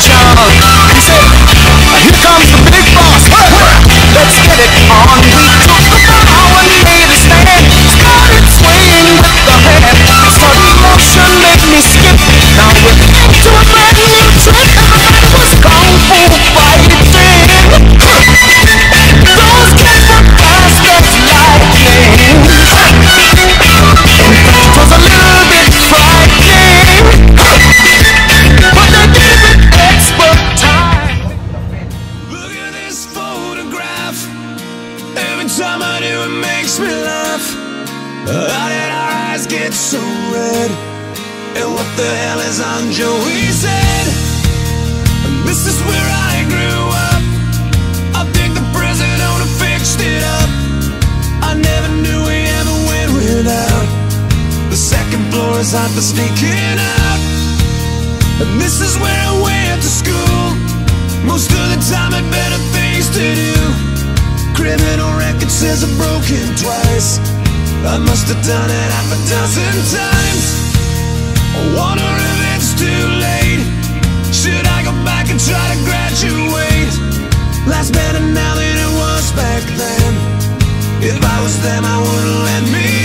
control time I do, it makes me laugh. How did our eyes get so red? And what the hell is on Joey's head? This is where I grew up. I think the president owner fixed it up. I never knew we ever went without. The second floor is hot for sneaking out. And this is where I went Says I'm broken twice. I must have done it half a dozen times. I wonder if it's too late. Should I go back and try to graduate? Life's better now than it was back then. If I was them, I wouldn't let me